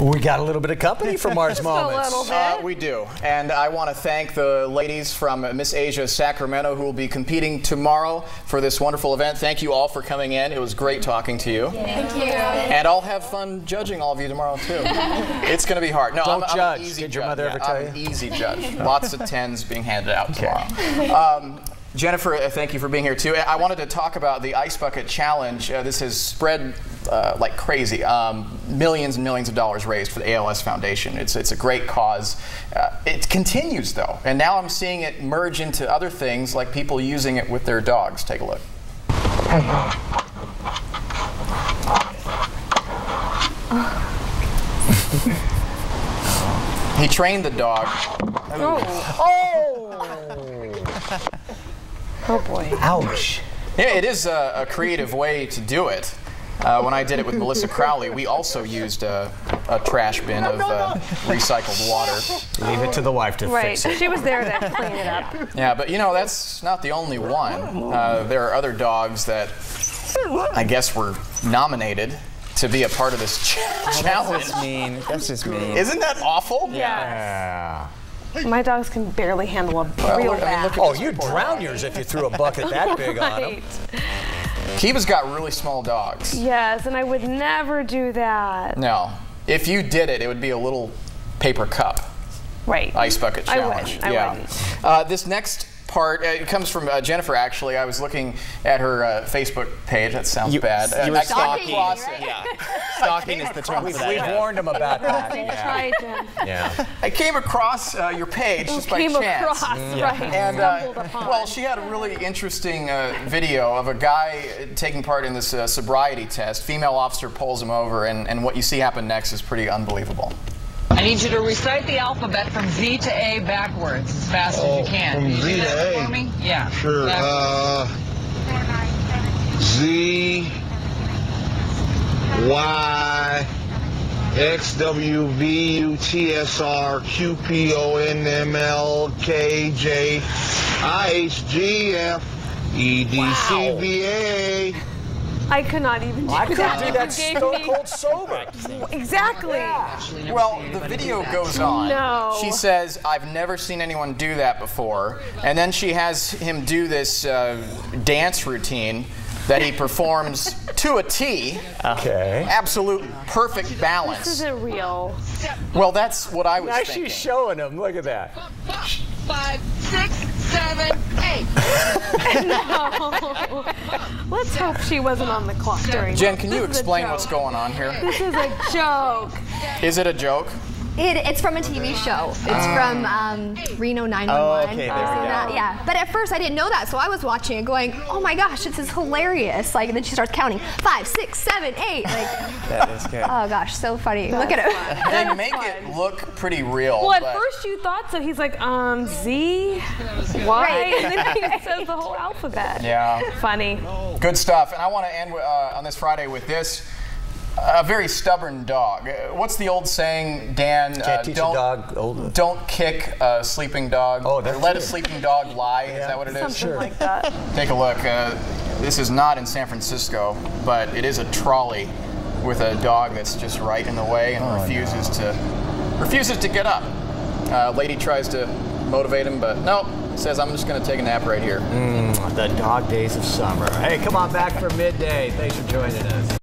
We got a little bit of company from Mars Just a Moments. bit. Uh, we do. And I want to thank the ladies from Miss Asia Sacramento who will be competing tomorrow for this wonderful event. Thank you all for coming in. It was great talking to you. Thank you. And I'll have fun judging all of you tomorrow too. it's going to be hard. No, Don't I'm, I'm judge. easy Did your judge. mother Yeah, tell I'm you? easy judge. Lots of tens being handed out tomorrow. Um, Jennifer, uh, thank you for being here too. I wanted to talk about the Ice Bucket Challenge. Uh, this has spread uh, like crazy. Um, millions and millions of dollars raised for the ALS Foundation. It's, it's a great cause. Uh, it continues though, and now I'm seeing it merge into other things like people using it with their dogs. Take a look. He trained the dog. Oh boy. Ouch. Yeah, it is a, a creative way to do it. Uh, when I did it with Melissa Crowley, we also used a, a trash bin of uh, recycled water. Leave it to the wife to Right. fix it. She was there to clean it up. Yeah, but you know, that's not the only one. Uh, there are other dogs that I guess were nominated to be a part of this ch- challenge. That's just mean. That's just mean. Isn't that awful? Yeah. My dogs can barely handle a real look- I mean, bath. Oh, you'd drown yours if you threw a bucket that big on them. Kiva's got really small dogs. Yes, and I would never do that. No. If you did it, it would be a little paper cup. Right. Ice bucket challenge. I wouldn't, I yeah. wouldn't. Uh, this next part uh, it comes from uh, Jennifer. Actually, I was looking at her uh, Facebook page. That sounds You- bad. you Uh, were stalking, across right? Yeah. Stalking is the term for We've, that. we've warned them about that. They Yeah. tried to. yeah. I came across uh, your page just by came chance. across, right. And uh, upon. well, she had a really interesting uh, video of a guy uh, taking part in this uh, sobriety test. Female officer pulls him over, and, and what you see happen next is pretty unbelievable. I need you to recite the alphabet from Z to A backwards as fast as you can. from you Z to A? For me? Yeah. Sure. backwards. Uh, Z Y X W V U T S R Q P O N M L K J I H G F E D C B A. I could not even do I couldn't that. do that You stone cold sober. Exactly. Well, the video goes on. No. She says, I've never seen anyone do that before. And then she has him do this uh, dance routine that he performs to a T. Okay. Absolute perfect balance. This isn't real. Well, that's what I was Now thinking. she's showing them. Look at that. Five, six, seven, eight. Let's hope she wasn't on the clock during Jen, can you This is a explain what's going on here? This is a joke. Is it a joke? It, it's from a TV show. It's from um, Reno 911. Oh, okay, there we So go. that- yeah. But at first I didn't know that, so I was watching it going, oh my gosh, this is hilarious. Like, and then she starts counting five, six, seven, eight. Like, That is good. oh gosh, so funny. Look at it. They make it look pretty real. Well, at but- first you thought so. He's like, um, Z, Y, Right. and then he says the whole alphabet. Yeah. Funny. Good stuff. And I want to end uh, on this Friday with this. A very stubborn dog. Uh, What's the old saying, Dan? Can't uh, teach don't, dog old- Don't kick a sleeping dog. Oh, or that's let a sleeping dog lie. Is that what it is? Something like that. Take a look. Uh, this is not in San Francisco, but it is a trolley with a dog that's just right in the way and Oh, refuses to refuses to get up. Uh, lady tries to motivate him, but no. Says I'm just going to take a nap right here. The dog days of summer. Hey, come on back for midday. Thanks for joining us.